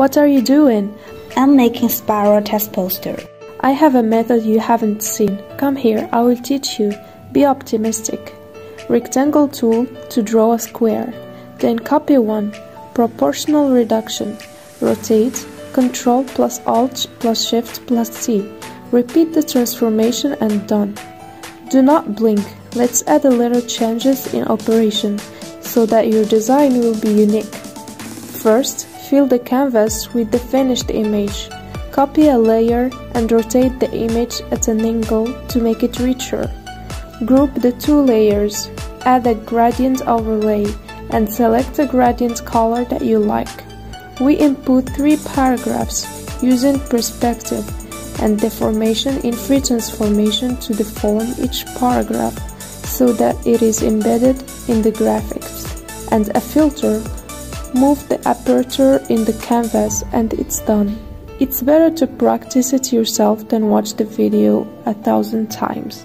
What are you doing? I'm making spiral text poster. I have a method you haven't seen. Come here, I will teach you. Be optimistic. Rectangle tool to draw a square. Then copy one. Proportional reduction. Rotate. Control plus Alt plus Shift plus C. Repeat the transformation and done. Do not blink. Let's add a little changes in operation so that your design will be unique. First, fill the canvas with the finished image. Copy a layer and rotate the image at an angle to make it richer. Group the two layers, add a gradient overlay, and select a gradient color that you like. We input three paragraphs using perspective and deformation in free transformation to deform each paragraph so that it is embedded in the graphics. And a filter, move the aperture in the canvas and it's done. It's better to practice it yourself than watch the video a thousand times.